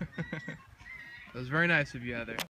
that was very nice of you, Heather.